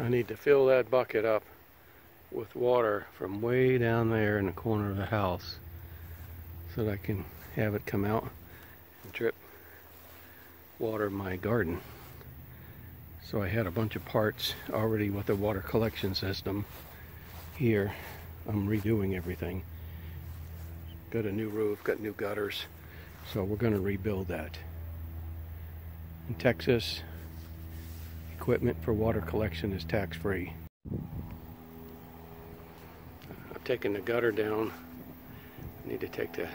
I need to fill that bucket up with water from way down there in the corner of the house so that I can have it come out and drip water my garden. So I had a bunch of parts already with the water collection system here. I'm redoing everything. Got a new roof, got new gutters. So we're going to rebuild that. In Texas, equipment for water collection is tax-free. I've taken the gutter down. I need to take the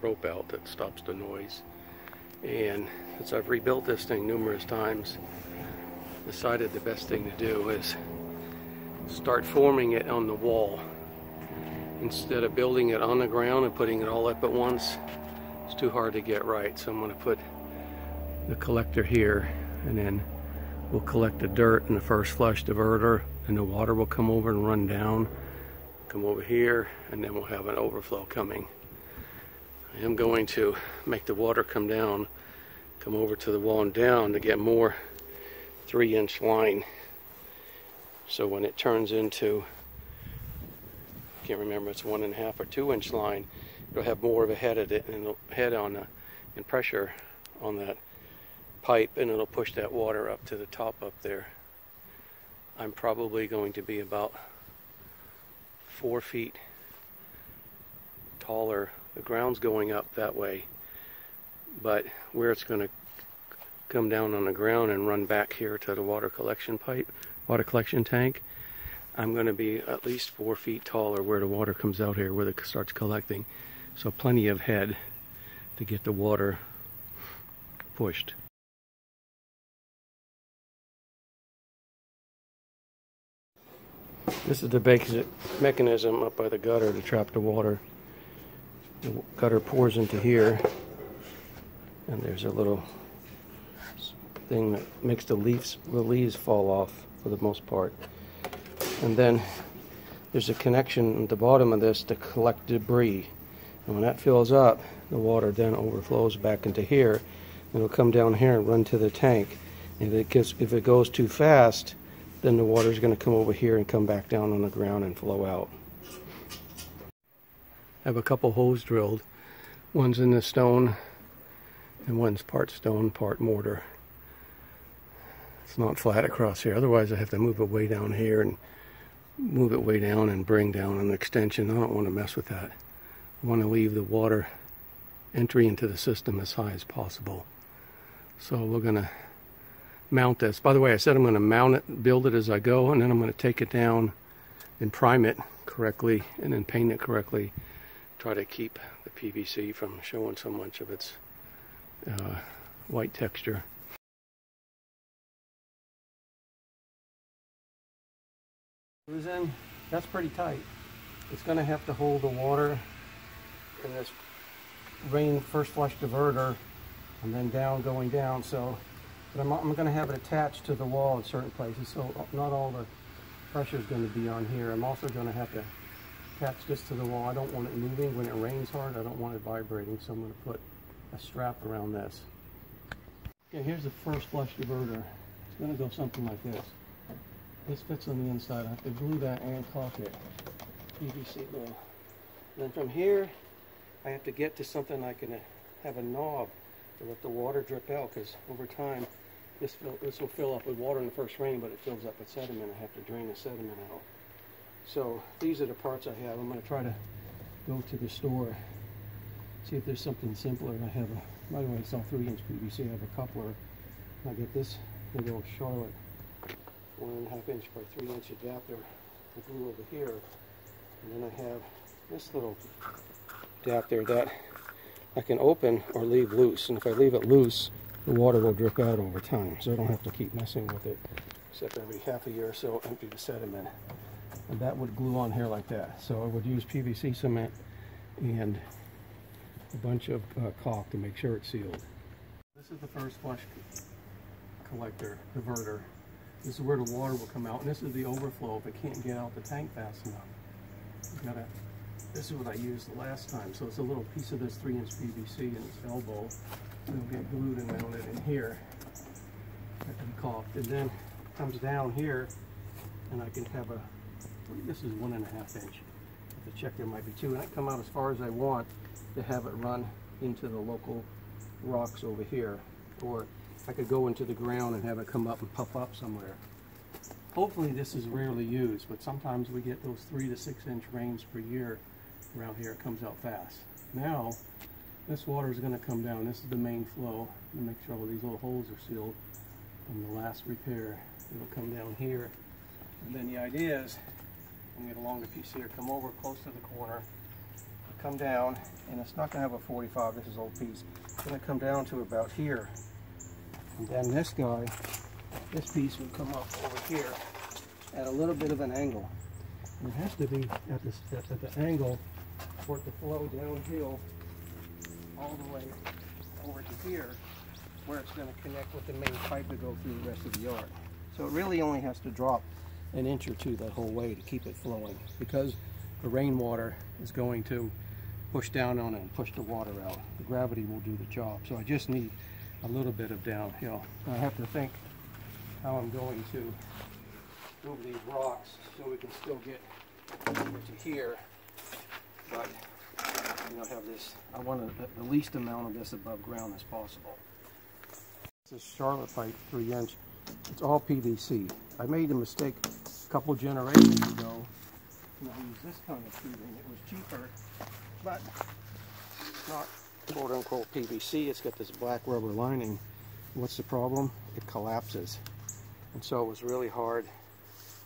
rope out that stops the noise. And since I've rebuilt this thing numerous times, decided the best thing to do is start forming it on the wall. Instead of building it on the ground and putting it all up at once, it's too hard to get right. So I'm to put the collector here and then we'll collect the dirt in the first flush diverter and the water will come over and run down come over here and then we'll have an overflow coming. I am going to make the water come down come over to the wall and down to get more three inch line. So when it turns into I can't remember it's one and a half or two inch line it'll have more of a head at it and head on and pressure on that pipe and it'll push that water up to the top up there. I'm probably going to be about four feet taller. The ground's going up that way, but where it's going to come down on the ground and run back here to the water collection pipe, water collection tank, I'm going to be at least four feet taller where the water comes out here, where it starts collecting. So plenty of head to get the water pushed. This is the basic mechanism up by the gutter to trap the water. The gutter pours into here, and there's a little thing that makes the leaves the leaves fall off for the most part. And then there's a connection at the bottom of this to collect debris. And when that fills up, the water then overflows back into here. It'll come down here and run to the tank. If it gets if it goes too fast, then the water is going to come over here and come back down on the ground and flow out. I have a couple holes drilled. One's in the stone and one's part stone, part mortar. It's not flat across here. Otherwise I have to move it way down here and move it way down and bring down an extension. I don't want to mess with that. I want to leave the water entry into the system as high as possible. So we're going to mount this. By the way, I said I'm going to mount it, build it as I go, and then I'm going to take it down and prime it correctly and then paint it correctly. Try to keep the PVC from showing so much of its uh, white texture. in, that's pretty tight. It's going to have to hold the water in this rain first flush diverter and then down going down. So but I'm, I'm going to have it attached to the wall in certain places, so not all the pressure is going to be on here. I'm also going to have to attach this to the wall. I don't want it moving when it rains hard. I don't want it vibrating, so I'm going to put a strap around this. Okay, here's the first flush diverter. It's going to go something like this. This fits on the inside. I have to glue that and caulk it. PVC glue. Then from here, I have to get to something I can have a knob to let the water drip out because over time this, fill, this will fill up with water in the first rain, but it fills up with sediment. I have to drain the sediment out. So these are the parts I have. I'm going to try to go to the store, see if there's something simpler. I have a, by the way, it's all 3 inch PVC. I have a coupler. I get this big old Charlotte one and a half inch by 3 inch adapter I glue over here. And then I have this little adapter that I can open or leave loose. And if I leave it loose, the water will drip out over time, so I don't have to keep messing with it, except every half a year or so, empty the sediment. And that would glue on here like that. So I would use PVC cement and a bunch of uh, caulk to make sure it's sealed. This is the first flush collector, diverter. This is where the water will come out, and this is the overflow if it can't get out the tank fast enough. Gotta, this is what I used the last time, so it's a little piece of this 3 inch PVC in its elbow it'll get glued and mounted in here and caulked. And then comes down here and I can have a, this is one and a half inch. To check there might be two, and I come out as far as I want to have it run into the local rocks over here. Or I could go into the ground and have it come up and puff up somewhere. Hopefully this is rarely used, but sometimes we get those three to six inch rains per year around here. It comes out fast. Now, this water is going to come down. This is the main flow. To make sure all these little holes are sealed from the last repair. It'll come down here. And then the idea is, I'm going to get a longer piece here, come over close to the corner, come down, and it's not going to have a 45, this is old piece. It's going to come down to about here. And then this guy, this piece would come up over here at a little bit of an angle. And it has to be at, this, at, at the angle for it to flow downhill all the way over to here where it's going to connect with the main pipe to go through the rest of the yard. So it really only has to drop an inch or two that whole way to keep it flowing because the rainwater is going to push down on it and push the water out. The gravity will do the job. So I just need a little bit of downhill. I have to think how I'm going to move these rocks so we can still get over to here. But you know, have this, I want a, the least amount of this above ground as possible. This is Charlotte pipe, three inch. It's all PVC. I made a mistake a couple generations ago. I used this kind of tubing. It was cheaper, but not quote unquote PVC. It's got this black rubber lining. What's the problem? It collapses. And so it was really hard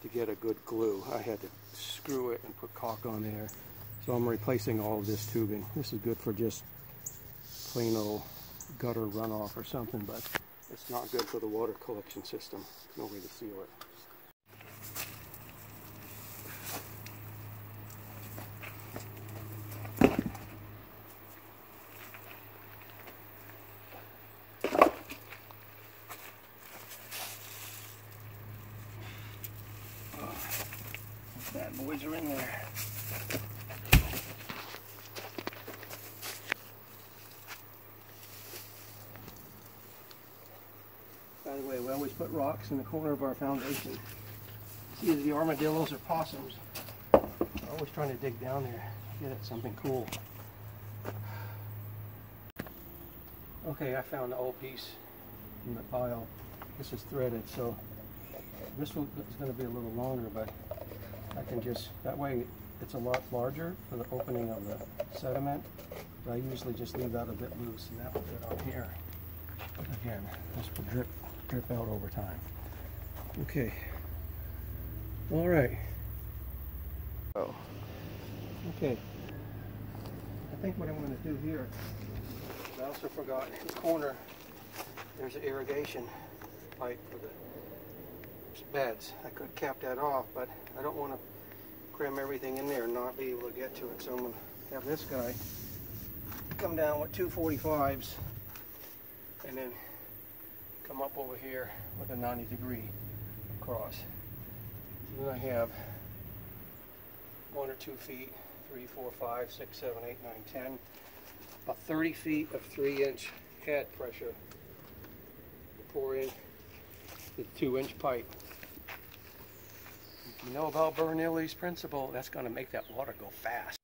to get a good glue. I had to screw it and put caulk on there. So I'm replacing all of this tubing. This is good for just plain old gutter runoff or something, but it's not good for the water collection system. No way to seal it. Bad boys are in there. By the put rocks in the corner of our foundation. See the armadillos or possums. I'm always trying to dig down there, get at something cool. Okay, I found the old piece in the pile. This is threaded, so this one is going to be a little longer, but I can just, that way it's a lot larger for the opening of the sediment. But I usually just leave that a bit loose and that will fit on here. Again, this will drip, drip out over time. Okay. All right. Oh. Okay. I think what I'm going to do here, I also forgot in the corner, there's an irrigation pipe for the beds. I could cap that off, but I don't want to cram everything in there and not be able to get to it. So I'm going to have this guy come down with two 45s and then come up over here with a 90 degree across. So then I have one or two feet, three, four, five, six, seven, eight, nine, ten, about 30 feet of three inch head pressure to pour in the two inch pipe. If you know about Bernoulli's principle, that's going to make that water go fast.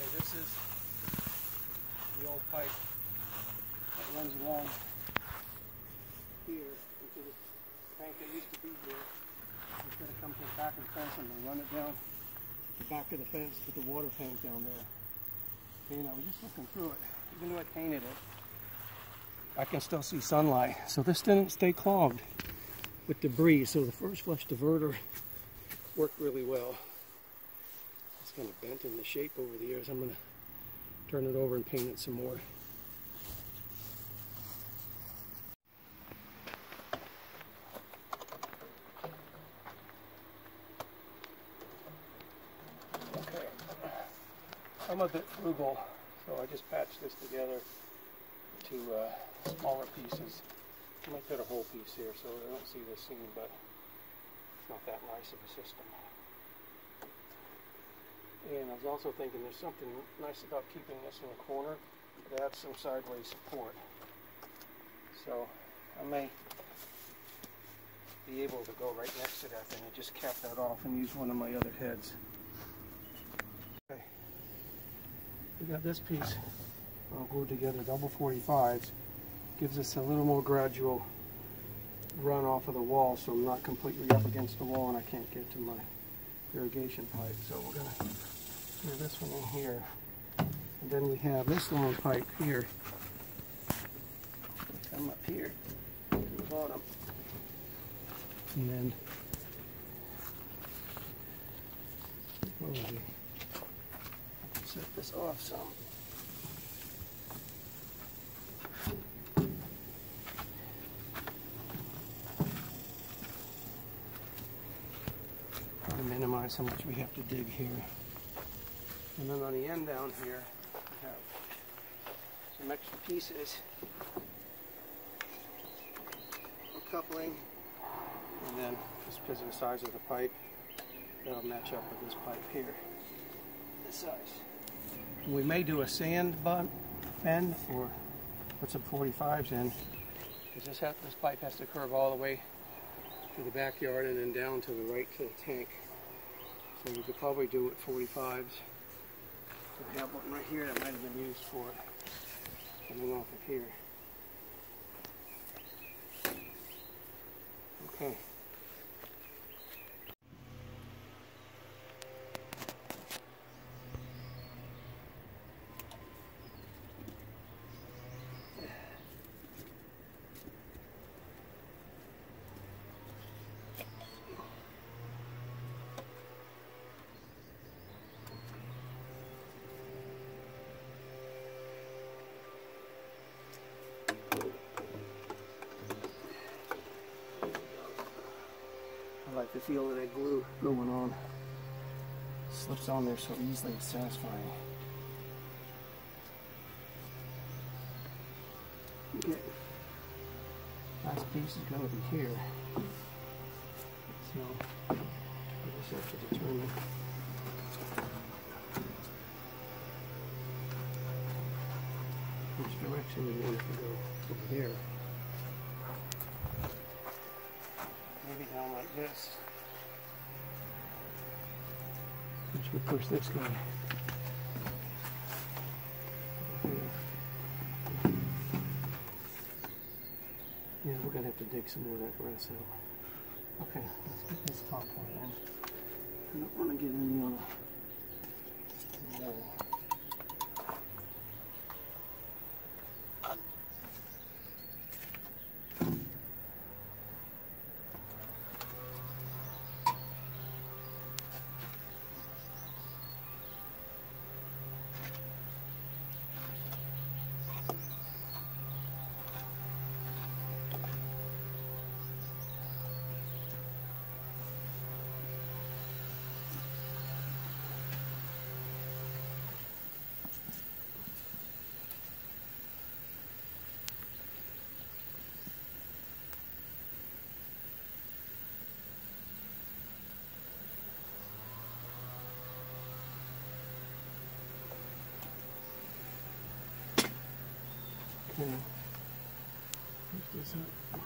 Okay, this is the old pipe that runs along here into the tank that used to be here. It's going to come to the back of the fence and then run it down the back of the fence with the water tank down there. You know, just looking through it, even though I painted it, I can still see sunlight. So this didn't stay clogged with debris. So the first flush diverter worked really well. It's kind of bent in the shape over the years. I'm going to turn it over and paint it some more. A bit frugal, so I just patched this together to uh, smaller pieces. I might put a whole piece here so they don't see the seam, but it's not that nice of a system. And I was also thinking there's something nice about keeping this in the corner. It adds some sideways support. So I may be able to go right next to that thing and just cap that off and use one of my other heads. Okay. We got this piece all glued together, double 45s. Gives us a little more gradual run off of the wall so I'm not completely up against the wall and I can't get to my irrigation pipe. So we're going to do this one in here. And then we have this long pipe here. Come up here to the bottom. And then set this off some. To minimize how much we have to dig here. And then on the end down here, we have some extra pieces. A coupling, and then just because of the size of the pipe, that'll match up with this pipe here. This size. We may do a sand bun, bend for put some 45s in. Because this, this pipe has to curve all the way to the backyard and then down to the right to the tank. So we could probably do it 45s. We have one right here that might have been used for it coming off of here. Okay. I like the feel of that glue going on. Slips on there so easily, it's satisfying. Okay. Last piece is going to be here. So, I just have to determine which direction we want to go from here. Maybe down like this. Which would push this guy. Yeah, we're gonna have to dig some more of that grass out. Okay, let's get this top one in. I don't wanna get any on the Okay. Lift this up.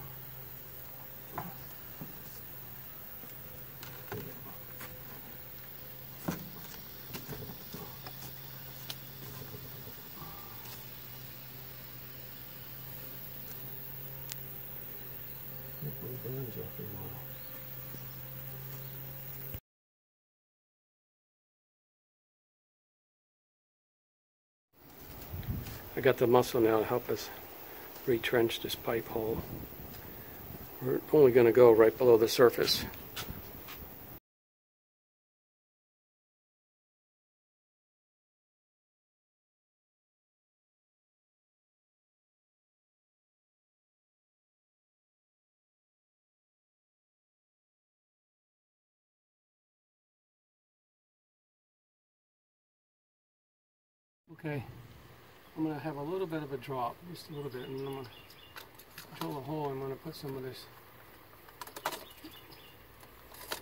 Hopefully it burns after a while. I got the muscle now to help us retrench this pipe hole. We're only going to go right below the surface. Okay. I'm gonna have a little bit of a drop, just a little bit, and I'm gonna drill a hole. and I'm gonna put some of this,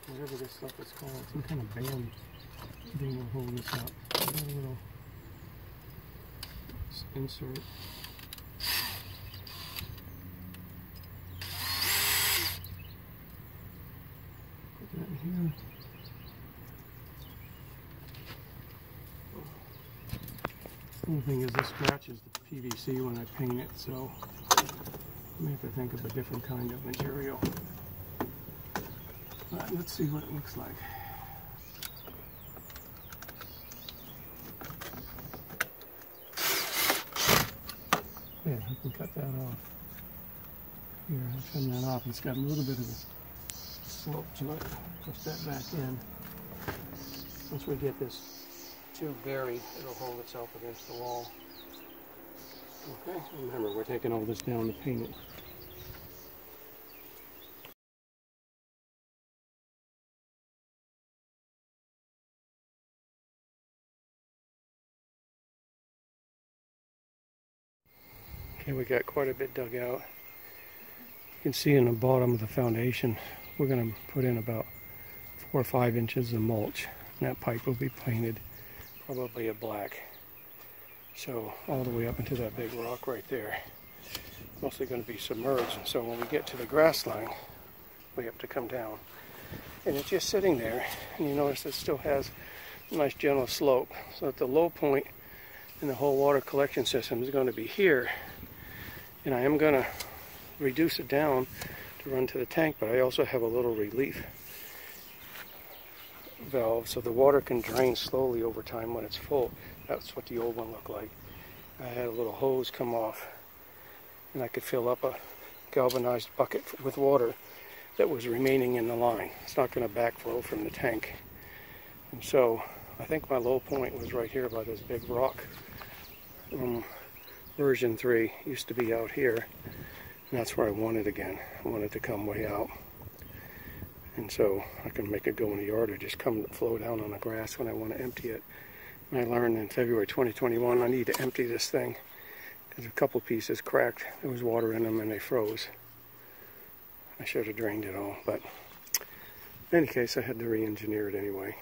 whatever this stuff is called, some kind of band thing will hold this up. A little insert. Put that in here. Only thing is this scratches the PVC when I paint it, so I may have to think of a different kind of material. But let's see what it looks like. Yeah, I can cut that off. Here, I'll trim that off. It's got a little bit of a slope to it. Push that back in. Once we get this tube buried, it'll hold itself against the wall. Okay, remember, we're taking all this down to paint it. Okay, we got quite a bit dug out. You can see in the bottom of the foundation, we're going to put in about four or five inches of mulch. And that pipe will be painted probably a black. So all the way up into that big rock right there. Mostly going to be submerged. So when we get to the grass line, we have to come down. And it's just sitting there. And you notice it still has a nice gentle slope. So at the low point in the whole water collection system is going to be here. And I am going to reduce it down to run to the tank, but I also have a little relief valve so the water can drain slowly over time when it's full. That's what the old one looked like. I had a little hose come off and I could fill up a galvanized bucket with water that was remaining in the line. It's not going to backflow from the tank. And so I think my low point was right here by this big rock. Um, version 3 used to be out here and that's where I want it again. I want it to come way out. And so I can make it go in the yard or just come flow down on the grass when I want to empty it. And I learned in February 2021 I need to empty this thing because a couple pieces cracked. There was water in them and they froze. I should have drained it all, but in any case I had to re-engineer it anyway.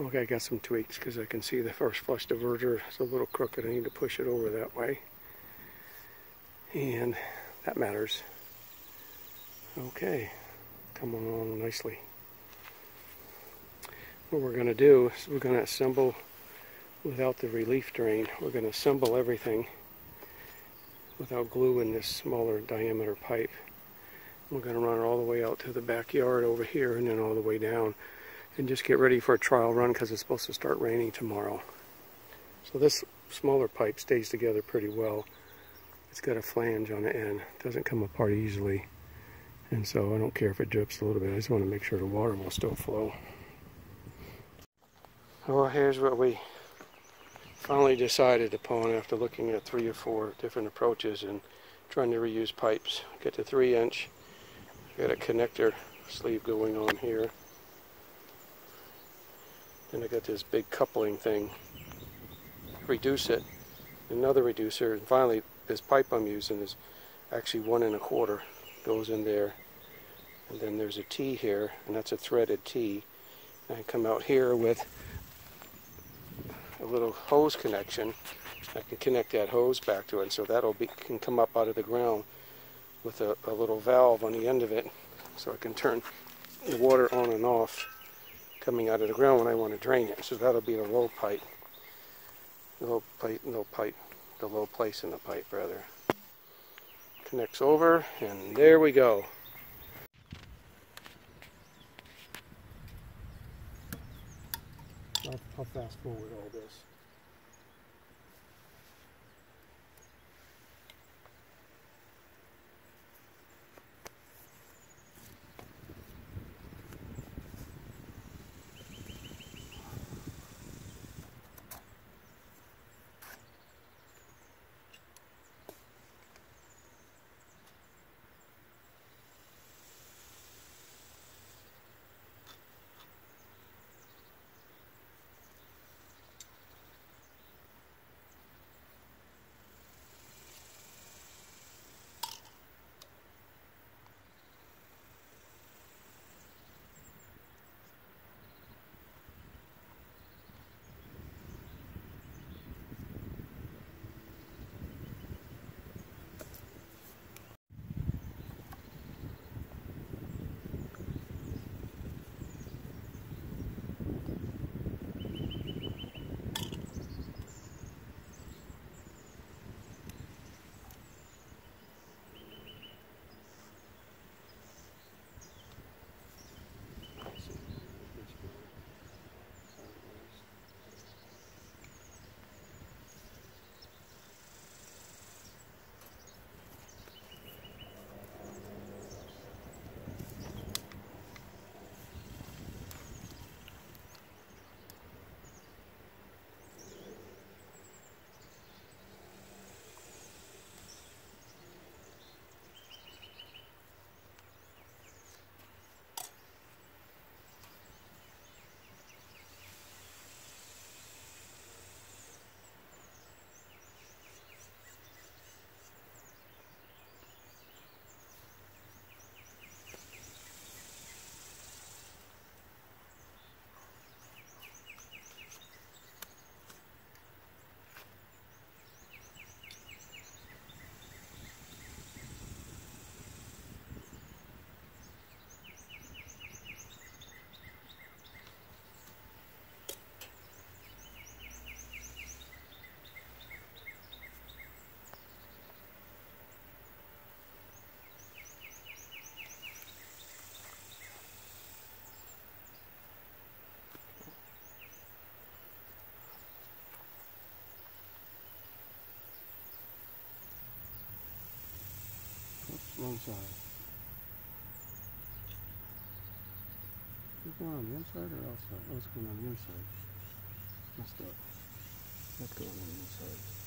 Okay, I got some tweaks because I can see the first flush diverter is a little crooked. I need to push it over that way. And that matters. Okay, coming along nicely. What we're going to do is we're going to assemble without the relief drain. We're going to assemble everything without glue in this smaller diameter pipe. We're going to run it all the way out to the backyard over here and then all the way down and just get ready for a trial run because it's supposed to start raining tomorrow. So this smaller pipe stays together pretty well. It's got a flange on the end. It doesn't come apart easily. And so I don't care if it drips a little bit. I just want to make sure the water will still flow. Well, here's what we finally decided upon after looking at three or four different approaches and trying to reuse pipes. Get the three inch. Got a connector sleeve going on here. Then I got this big coupling thing. Reduce it. Another reducer. And finally, this pipe I'm using is actually one and a quarter. Goes in there. And then there's a T here, and that's a threaded T. And I come out here with a little hose connection. I can connect that hose back to it, so that'll be can come up out of the ground with a, a little valve on the end of it, so I can turn the water on and off coming out of the ground when I want to drain it. So that'll be the low pipe, low pipe, low pipe, the low place in the pipe rather. Connects over, and there we go. I'll, I'll fast forward all this. Wrong side. Is going on the inside or outside? Oh, it's going on the inside. Messed up. That's going on the inside.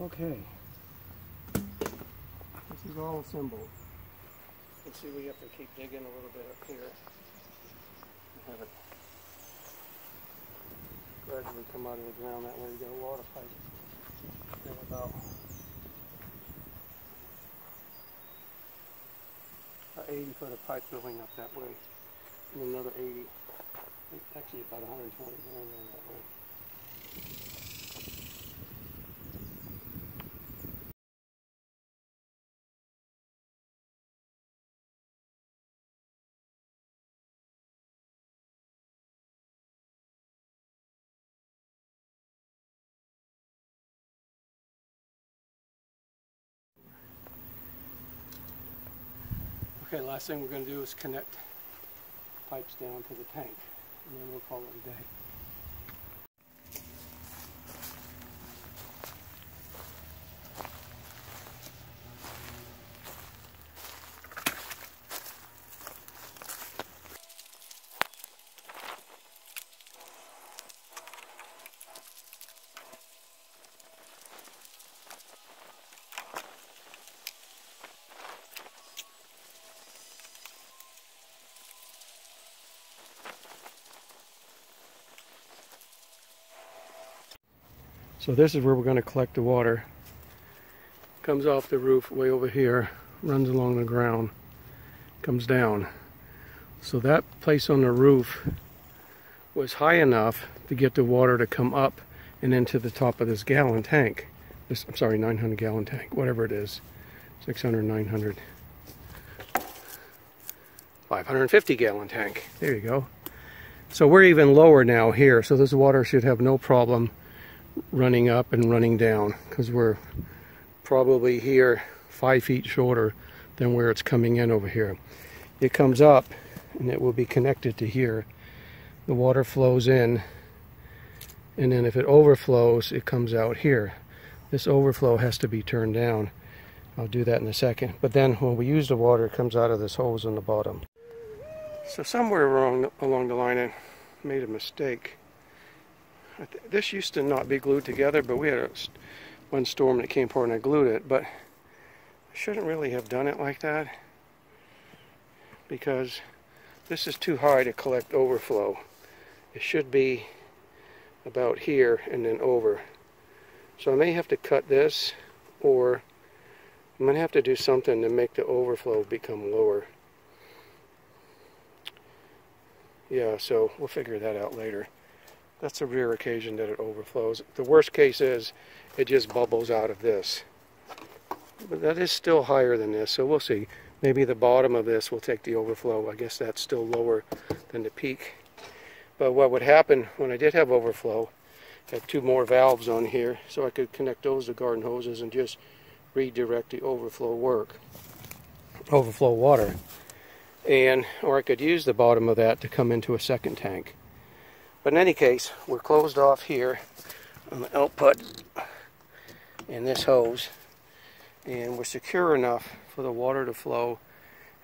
Okay. This is all assembled. Let's see, we have to keep digging a little bit up here. And Have it gradually come out of the ground. That way you got a water pipe. And about about 80 foot of pipe going up that way. And another 80. Actually about 120 going down that way. Okay, last thing we're going to do is connect pipes down to the tank, and then we'll call it a day. So this is where we're going to collect the water. Comes off the roof way over here, runs along the ground, comes down. So that place on the roof was high enough to get the water to come up and into the top of this gallon tank. This, I'm sorry, 900 gallon tank, whatever it is. 600, 900. 550 gallon tank. There you go. So we're even lower now here, so this water should have no problem running up and running down because we're probably here five feet shorter than where it's coming in over here. It comes up and it will be connected to here. The water flows in and then if it overflows it comes out here. This overflow has to be turned down. I'll do that in a second. But then when we use the water it comes out of this hose on the bottom. So somewhere along, along the line I made a mistake. This used to not be glued together, but we had a, one storm that came for and I glued it, but I shouldn't really have done it like that. because this is too high to collect overflow. It should be about here and then over. So I may have to cut this or I'm going to have to do something to make the overflow become lower. Yeah, so we'll figure that out later. That's a rare occasion that it overflows. The worst case is it just bubbles out of this. But that is still higher than this, so we'll see. Maybe the bottom of this will take the overflow. I guess that's still lower than the peak. But what would happen when I did have overflow, I have two more valves on here, so I could connect those to garden hoses and just redirect the overflow work, overflow water. And, or I could use the bottom of that to come into a second tank. But in any case, we're closed off here on the output in this hose. And we're secure enough for the water to flow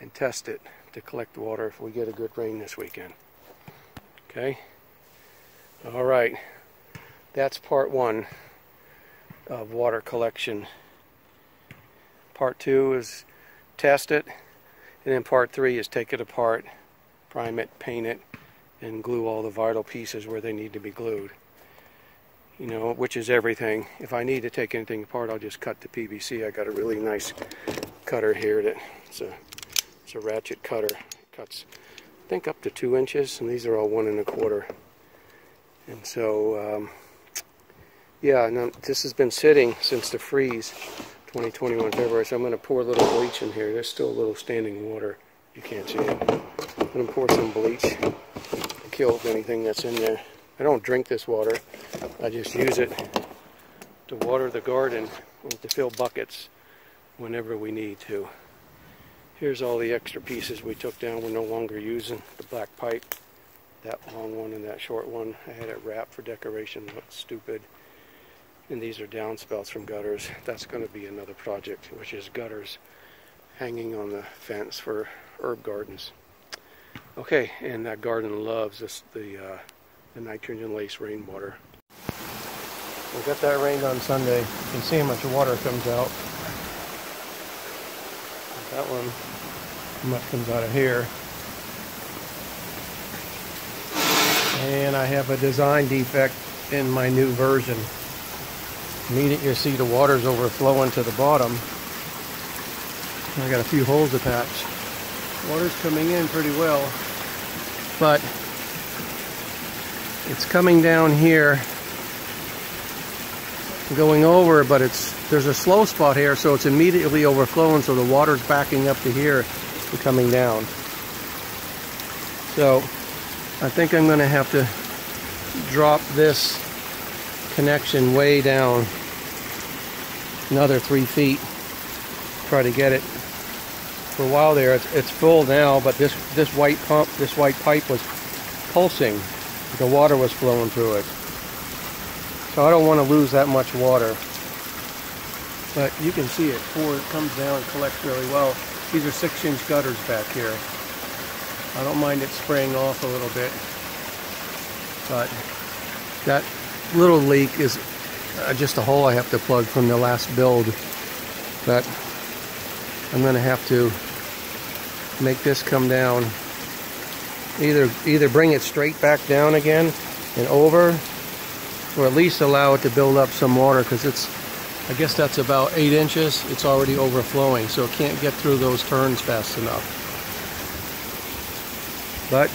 and test it to collect water if we get a good rain this weekend. Okay? All right. That's part one of water collection. Part two is test it. And then part three is take it apart, prime it, paint it, and glue all the vital pieces where they need to be glued. You know, which is everything. If I need to take anything apart, I'll just cut the PVC. I got a really nice cutter here that it's a it's a ratchet cutter. It cuts I think up to two inches, and these are all one and a quarter. And so, um, yeah, now this has been sitting since the freeze, 2021 February. So I'm going to pour a little bleach in here. There's still a little standing water. You can't see it. I'm going to pour some bleach to kill anything that's in there. I don't drink this water. I just use it to water the garden and to fill buckets whenever we need to. Here's all the extra pieces we took down. We're no longer using the black pipe, that long one and that short one. I had it wrapped for decoration. Looks stupid. And these are downspouts from gutters. That's going to be another project, which is gutters hanging on the fence for herb gardens. Okay, and that garden loves this, the, uh, the nitrogen lace rainwater. We got that rained on Sunday. You can see how much water comes out. That one, how much comes out of here. And I have a design defect in my new version. Immediately you see the water's overflowing to the bottom. I got a few holes attached. Water's coming in pretty well, but it's coming down here, going over, but it's there's a slow spot here, so it's immediately overflowing, so the water's backing up to here and coming down. So I think I'm going to have to drop this connection way down another three feet try to get it for a while there. It's, it's full now but this this white pump this white pipe was pulsing. The water was flowing through it. So I don't want to lose that much water. But you can see it pour it comes down and collects really well. These are six inch gutters back here. I don't mind it spraying off a little bit but that little leak is uh, just a hole I have to plug from the last build. But I'm going to have to make this come down either either bring it straight back down again and over or at least allow it to build up some water because it's I guess that's about eight inches it's already overflowing so it can't get through those turns fast enough but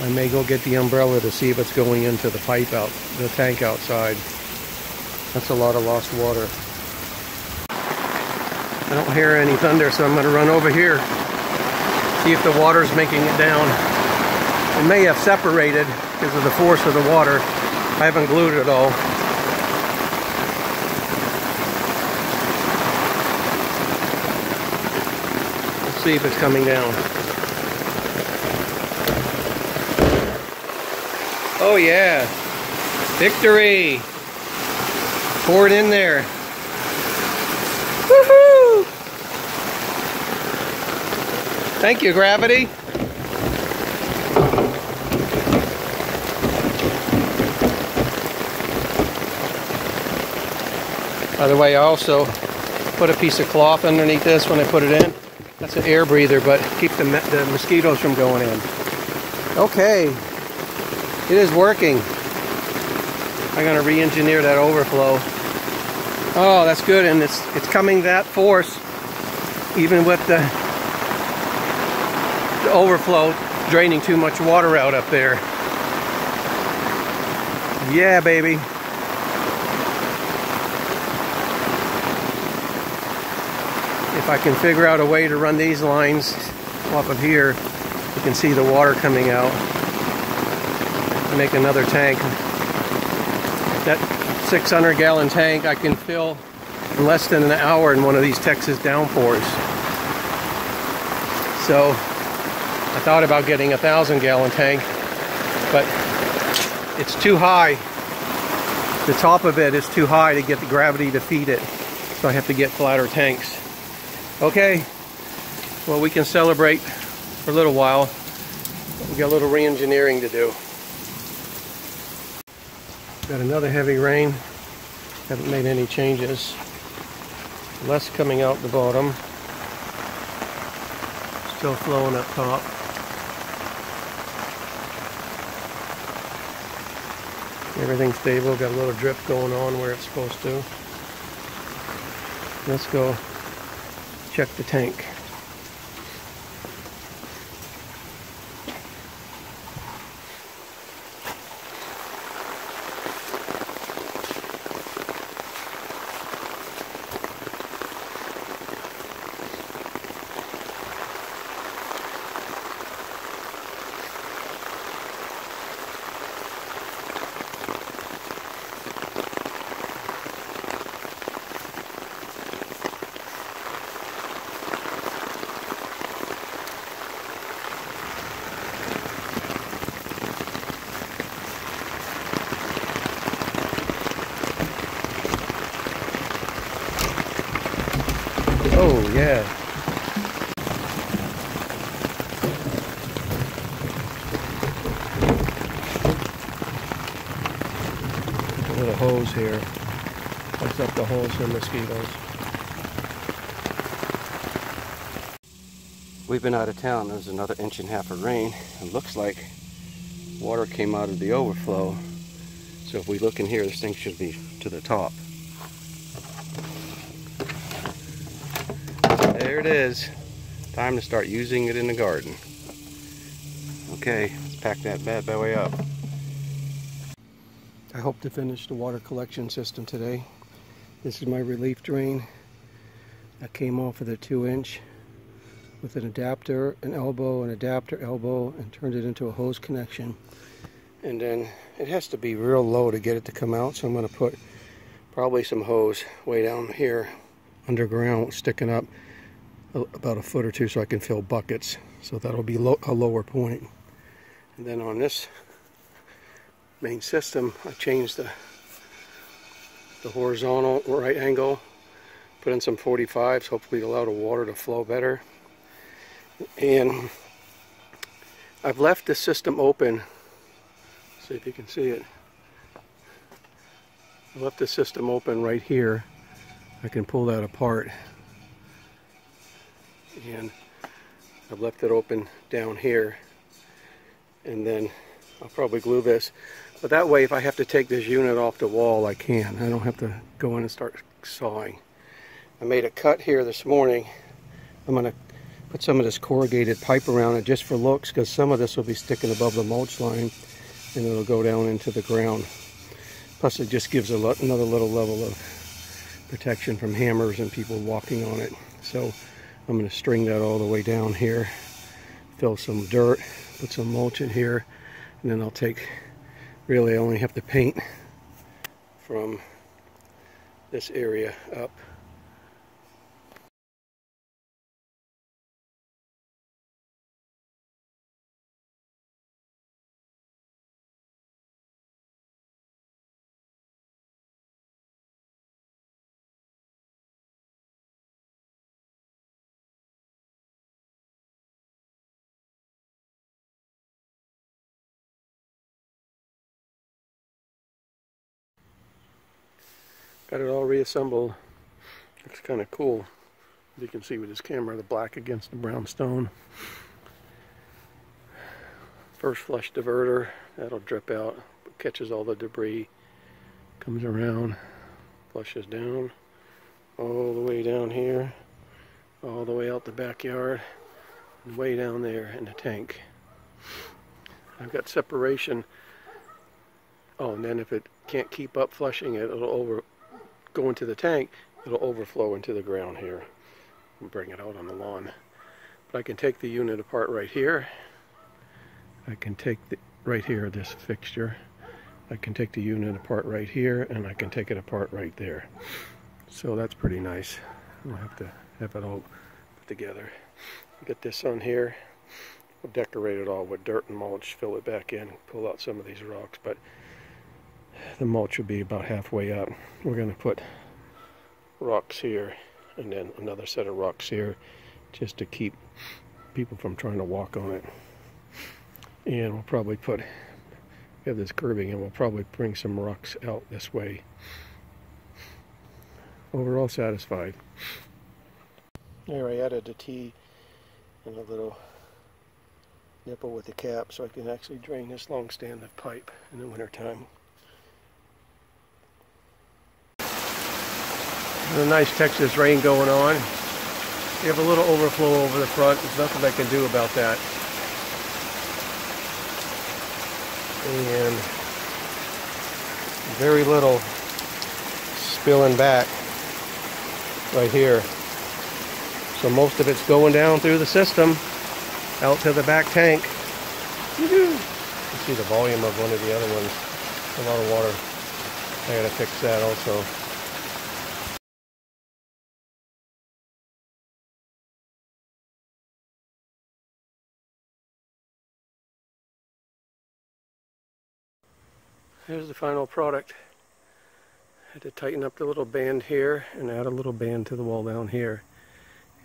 I may go get the umbrella to see if it's going into the pipe out, the tank outside. That's a lot of lost water. I don't hear any thunder, so I'm going to run over here, see if the water's making it down. It may have separated because of the force of the water. I haven't glued it all. Let's see if it's coming down. Oh yeah. Victory. Pour it in there. Thank you, Gravity. By the way, I also put a piece of cloth underneath this when I put it in. That's an air breather, but keep the, the mosquitoes from going in. Okay, it is working. I'm gonna re-engineer that overflow. Oh, that's good, and it's it's coming that force, even with the, the overflow draining too much water out up there. Yeah, baby. If I can figure out a way to run these lines off of here, you can see the water coming out. Make another tank. That 600 gallon tank I can fill in less than an hour in one of these Texas downpours. So I thought about getting a thousand gallon tank, but it's too high. The top of it is too high to get the gravity to feed it. So I have to get flatter tanks. Okay, well we can celebrate for a little while. We got a little re-engineering to do. Got another heavy rain. Haven't made any changes. Less coming out the bottom. Still flowing up top. Everything's stable, got a little drip going on where it's supposed to. Let's go check the tank. Oh, yeah. A little here. Plugs up the holes for mosquitoes. We've been out of town. There's another inch and a half of rain. It looks like water came out of the overflow. So if we look in here, this thing should be to the top. There it is. Time to start using it in the garden. Okay, let's pack that bad boy up. I hope to finish the water collection system today. This is my relief drain. that came off of the two inch with an adapter, an elbow, an adapter, elbow, and turned it into a hose connection. And then it has to be real low to get it to come out, so I'm going to put probably some hose way down here underground sticking up about a foot or two so I can fill buckets. So that'll be lo a lower point. And then on this main system, I changed the the horizontal right angle, put in some 45s, hopefully allow the water to flow better. And I've left the system open. See if you can see it. I left the system open right here. I can pull that apart and I've left it open down here and then I'll probably glue this but that way if I have to take this unit off the wall I can. I don't have to go in and start sawing. I made a cut here this morning. I'm gonna put some of this corrugated pipe around it just for looks because some of this will be sticking above the mulch line and it'll go down into the ground. Plus it just gives a another little level of protection from hammers and people walking on it. So I'm going to string that all the way down here, fill some dirt, put some mulch in here, and then I'll take, really I only have to paint from this area up. Got it all reassembled. Looks kind of cool. You can see with this camera, the black against the brown stone. First flush diverter, that'll drip out, catches all the debris, comes around, flushes down, all the way down here, all the way out the backyard, and way down there in the tank. I've got separation. Oh, and then if it can't keep up flushing it, it'll over go into the tank, it'll overflow into the ground here and bring it out on the lawn. But I can take the unit apart right here. I can take the right here, this fixture. I can take the unit apart right here, and I can take it apart right there. So that's pretty nice. I'll have to have it all put together. Get this on here. We'll decorate it all with dirt and mulch, fill it back in, pull out some of these rocks, but the mulch will be about halfway up. We're going to put rocks here and then another set of rocks here just to keep people from trying to walk on it. And we'll probably put, we have this curbing and we'll probably bring some rocks out this way. Overall satisfied. There I added a T and a little nipple with the cap so I can actually drain this long stand of pipe in the wintertime. A nice Texas rain going on. You have a little overflow over the front. There's nothing I can do about that. And very little spilling back right here. So most of it's going down through the system out to the back tank. You see the volume of one of the other ones. A lot of water. I gotta fix that also. Here's the final product. I had to tighten up the little band here and add a little band to the wall down here.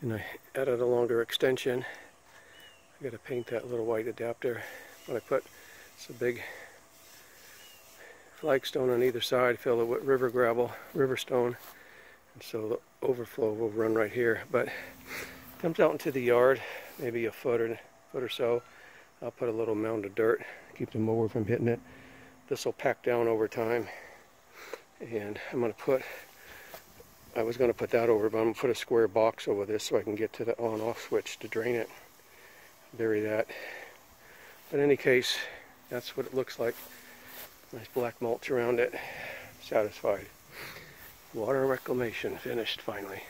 And I added a longer extension. I got to paint that little white adapter. When I put some big flagstone on either side, fill it with river gravel, river stone. And so the overflow will run right here. But comes out into the yard, maybe a foot or foot or so. I'll put a little mound of dirt, keep the mower from hitting it this will pack down over time. And I'm going to put I was going to put that over but I'm going to put a square box over this so I can get to the on off switch to drain it bury that. But in any case that's what it looks like. Nice black mulch around it. Satisfied. Water reclamation finished finally